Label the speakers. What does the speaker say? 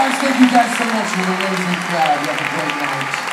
Speaker 1: guys. Thank you guys so much for the amazing crowd. You have a great night.